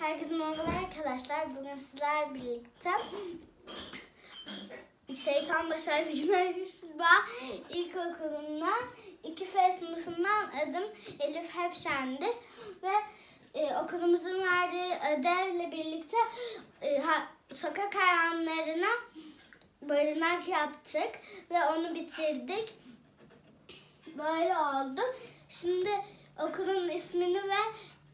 Herkese merhaba arkadaşlar. Bugün sizler birlikte Şeytan Başarılı Güneş Şuba İlkokulu'ndan 2F sınıfından adım Elif Hepşen'dir. Ve e, okulumuzun verdiği ödevle birlikte e, ha, sokak hayvanlarına barınak yaptık ve onu bitirdik. Böyle oldu. Şimdi okulun ismini ve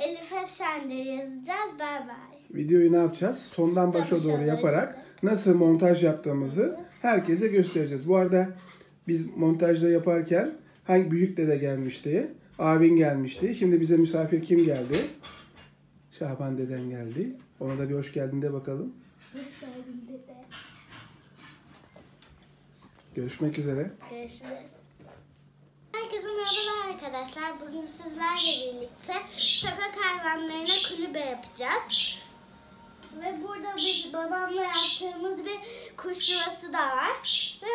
Elif Hepşen'dir yazacağız. Bay bay. Videoyu ne yapacağız? Sondan başa doğru yaparak nasıl montaj yaptığımızı herkese göstereceğiz. Bu arada biz montajda yaparken hangi büyük dede gelmişti? Abin gelmişti. Şimdi bize misafir kim geldi? Şaban deden geldi. Ona da bir hoş geldin de bakalım. Hoş geldin dede. Görüşmek üzere. Görüşürüz. Herkese merhaba arkadaşlar. Bugün sizlerle birlikte sokak hayvanlarına kulübe yapacağız. Ve burada biz babamla yaptığımız bir kuş yuvası da var. Ve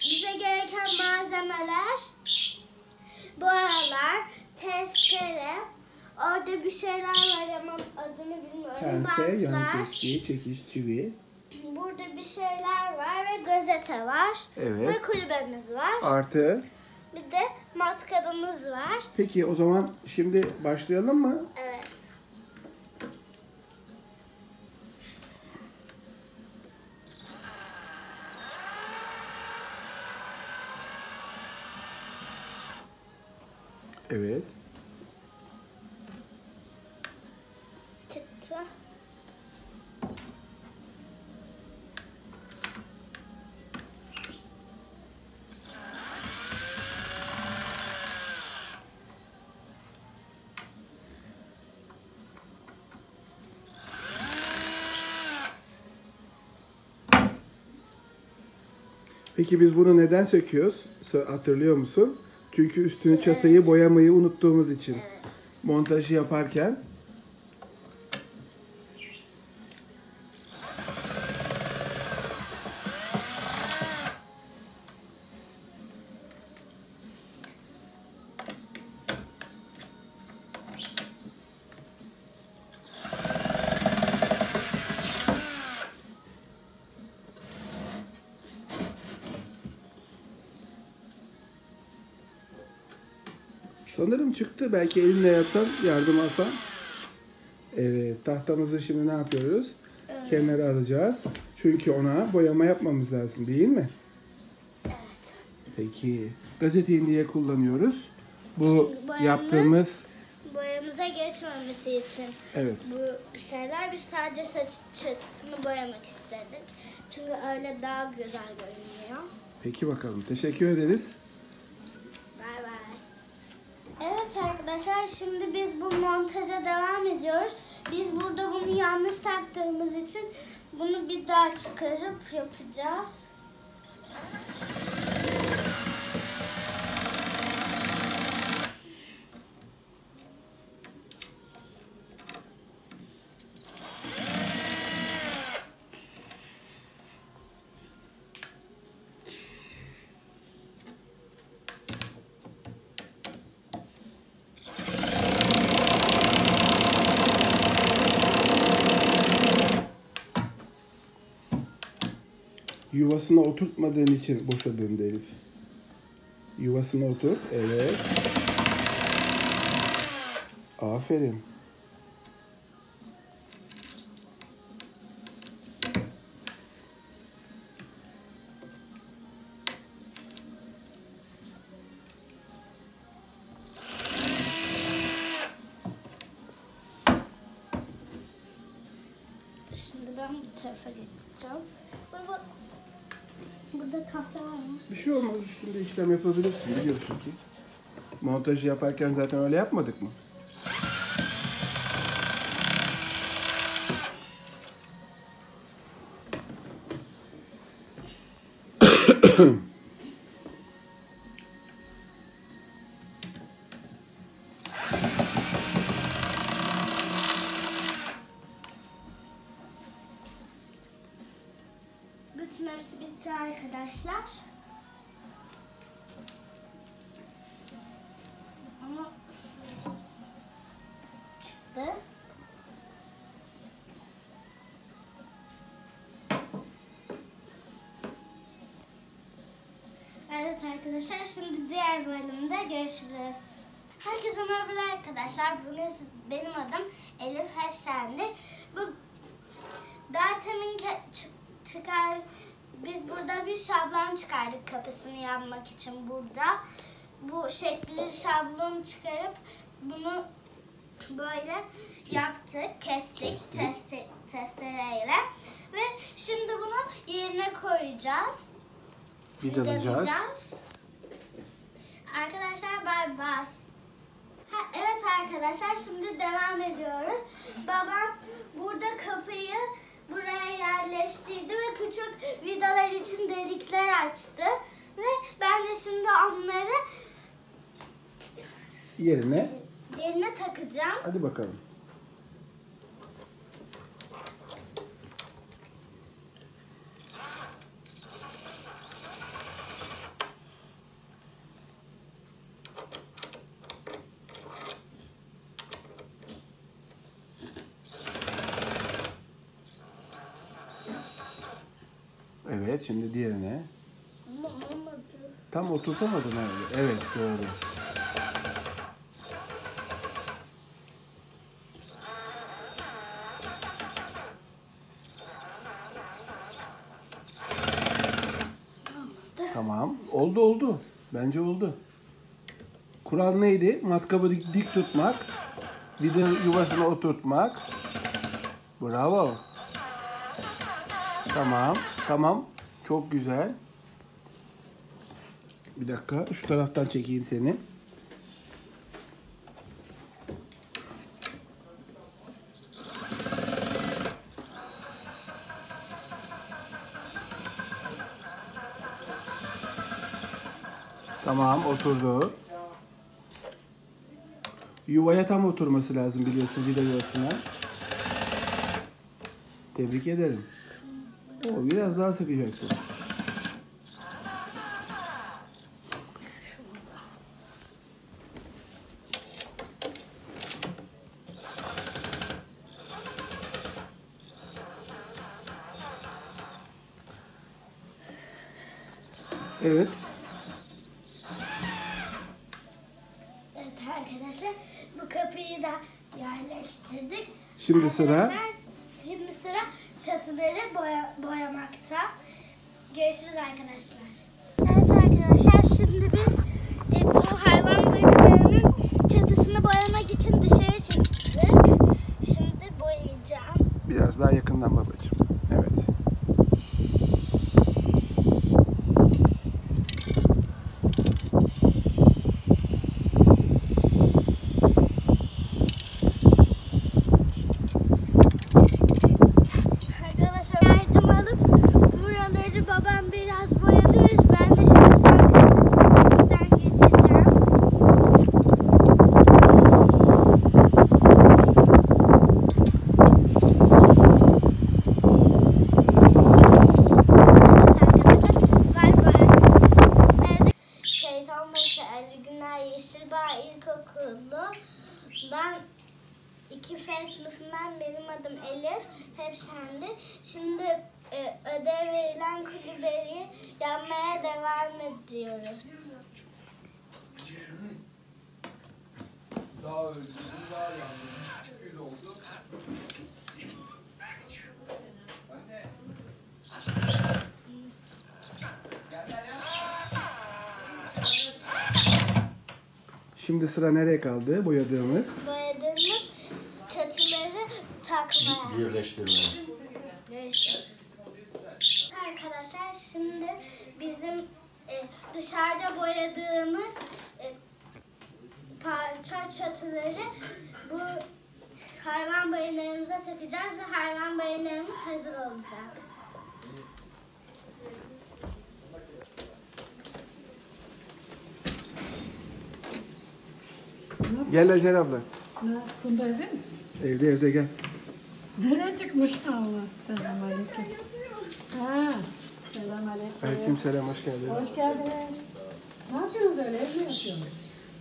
bize gereken malzemeler boyalar, testere, orada bir şeyler var ama adını bilmiyorum. Pense, yan keski, çekiş, çivi. Burada bir şeyler var ve gazete var. Evet. Ve kulübemiz var. Artı. Bir de matkabımız var. Peki o zaman şimdi başlayalım mı? Evet. Peki biz bunu neden söküyoruz? Sö- Hatırlıyor musun? Çünkü üstünü Evet. çatıyı boyamayı unuttuğumuz için. Evet. Montajı yaparken sanırım çıktı. Belki elinle yapsan, yardım alsan. Evet, tahtamızı şimdi ne yapıyoruz? Evet. Kenara alacağız. Çünkü ona boyama yapmamız lazım değil mi? Evet. Peki, gazeteyi niye kullanıyoruz? Bu boyamız- yaptığımız... Boyamıza geçmemesi için Evet, bu şeyler biz sadece saç çatısını boyamak istedik. Çünkü öyle daha güzel görünüyor. peki bakalım. Teşekkür ederiz. Evet arkadaşlar şimdi biz bu montaja devam ediyoruz. Biz burada bunu yanlış taktığımız için bunu bir daha çıkarıp yapacağız. Yuvasına oturtmadığın için boşa döndü Elif. Yuvasına oturt. Evet. Aferin. Şimdi ben bu tarafa geçeceğim. Burada, burada tahta var mı? Bir şey olmaz üstünde işlem yapabilirsin biliyorsun ki. Montajı yaparken zaten öyle yapmadık mı? Bütün hepsi bitti arkadaşlar. Ama çıktı. Evet arkadaşlar şimdi diğer bölümde görüşürüz. Herkese merhabalar arkadaşlar. Bugün benim adım Elif Hepşendi. Bu daha temin çıktı çıkar biz burada bir şablon çıkardık kapısını yapmak için burada. Bu şekli şablon çıkarıp bunu böyle yaptık, kestik, testi- testereyle ve şimdi bunu yerine koyacağız. Vidalayacağız. Vidalayacağız. Arkadaşlar bay bay. Ha, evet arkadaşlar şimdi devam ediyoruz. Babam burada kapıyı buraya yerleştirdi ve küçük vidalar için delikler açtı. Ve ben de şimdi onları Yerine yerine takacağım. hadi bakalım. Evet, şimdi diğerine. Ama olmadı. Tam oturtamadın herhalde. Evet, doğru. Tamam. Oldu oldu. Bence oldu. Kural neydi? Matkabı dik, dik tutmak. Vida yuvasına oturtmak. Bravo. Tamam. Tamam. Çok güzel. Bir dakika. Şu taraftan çekeyim seni. Tamam oturdu. Yuvaya tam oturması lazım biliyorsun vida yuvasına. Tebrik ederim. O biraz daha sıkacaksın. Evet. Evet arkadaşlar bu kapıyı da yerleştirdik. Şimdi sıra- Arkadaşlar, Şimdi sıra çatıları boya, boyamakta. Görüşürüz arkadaşlar. Evet arkadaşlar şimdi biz e, bu hayvan bölümünün çatısını boyamak için dışarı çıktık. Şimdi boyayacağım. Biraz daha yakından babacığım. 2 F sınıfından benim adım Elif Hepşendi. Şimdi e, ödev verilen kulübeyi yapmaya devam ediyoruz. Daha öldüğüm daha yandım. Öyle oldu. Şimdi sıra nereye kaldı boyadığımız? Boy Birleştirme. Arkadaşlar şimdi bizim e, dışarıda boyadığımız e, parça çatıları bu hayvan bayırlarımıza takacağız ve hayvan bayırlarımız hazır olacak. Gel Hacer abla. Ne? Bunda evde mi? Evde evde gel. Nereye çıkmış ama? Selam aleyküm. Ha, selam aleyküm. Aleyküm selam hoş geldin. Hoş geldiniz. Ne yapıyorsunuz öyle? Ev mi yapıyorsunuz?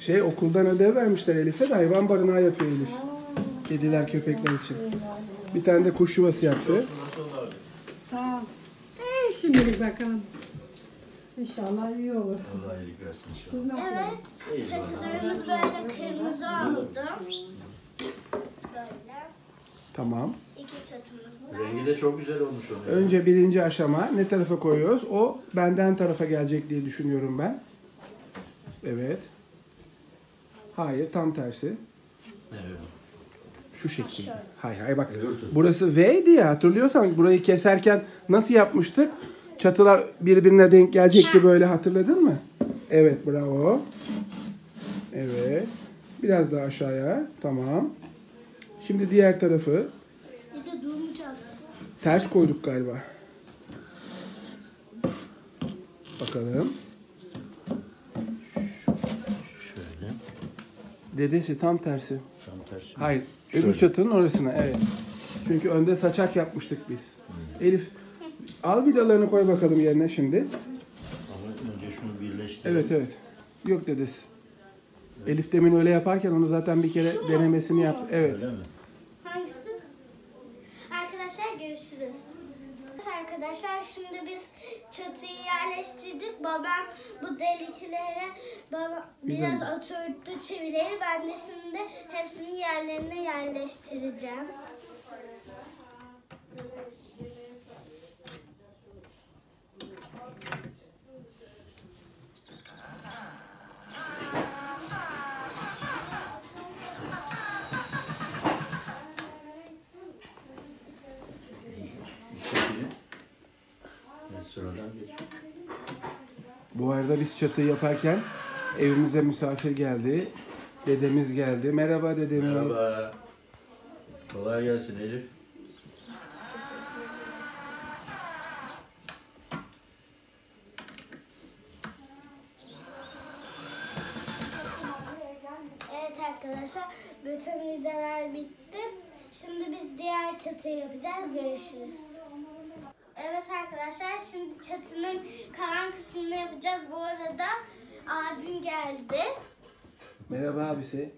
Şey okuldan ödev vermişler Elif'e de hayvan barınağı yapıyor Elif. Aa, Kediler köpekler için. Bir tane de kuş yuvası yaptı. Tamam. Ee, şimdilik bakalım. İnşallah iyi olur. Allah iyilik versin inşallah. Evet. Çatılarımız böyle kırmızı oldu. Böyle. Tamam. İki çatımız var. Rengi de çok güzel olmuş onun. Önce birinci aşama ne tarafa koyuyoruz? O benden tarafa gelecek diye düşünüyorum ben. Evet. Hayır tam tersi. Evet. Şu şekilde. Hayır hayır bak. Evet. Burası V'ydi ya hatırlıyorsan burayı keserken nasıl yapmıştık? Çatılar birbirine denk gelecekti böyle hatırladın mı? Evet bravo. Evet. Biraz daha aşağıya. Tamam. Şimdi diğer tarafı ters koyduk galiba. Bakalım. Şöyle. Dedesi tam tersi. Tam tersi. Hayır. Şöyle. Öbür çatının orasına evet. Çünkü önde saçak yapmıştık biz. Elif al vidalarını koy bakalım yerine şimdi. Ama önce şunu birleştirelim. Evet evet. Yok dedesi. Elif demin öyle yaparken onu zaten bir kere denemesini yaptı. Evet. Öyle mi? Hangisi? Arkadaşlar görüşürüz. Evet arkadaşlar şimdi biz çatıyı yerleştirdik. Babam bu deliklere baba biraz Güzel. oturttu çevireyi. Ben de şimdi hepsini yerlerine yerleştireceğim. Bu arada biz çatıyı yaparken evimize misafir geldi. Dedemiz geldi. Merhaba dedemiz. Merhaba. Kolay gelsin Elif. Evet arkadaşlar bütün videolar bitti. Şimdi biz diğer çatıyı yapacağız. Görüşürüz. Evet arkadaşlar şimdi çatının kalan kısmını yapacağız. Bu arada abim geldi. Merhaba abisi.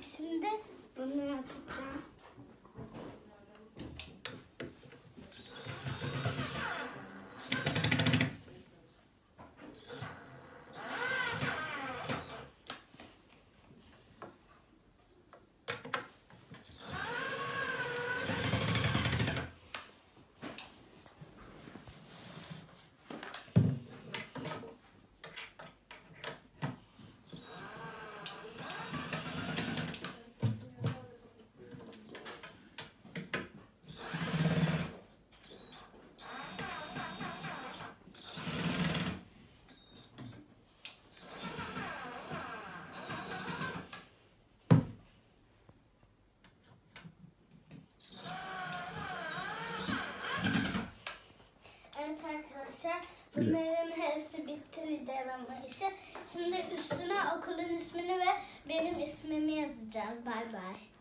Şimdi bunu yapacağım. Evet arkadaşlar bunların hepsi bitti videolama işi. Şimdi üstüne okulun ismini ve benim ismimi yazacağız. Bay bay.